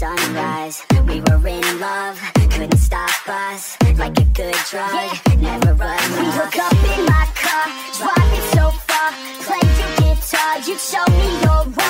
Sunrise. We were in love, couldn't stop us. Like a good drug, never run. We hook up in my car, driving so far. Play your guitar, you show me your art.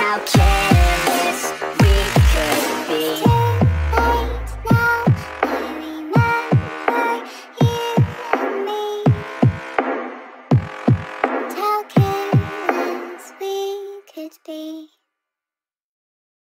how careless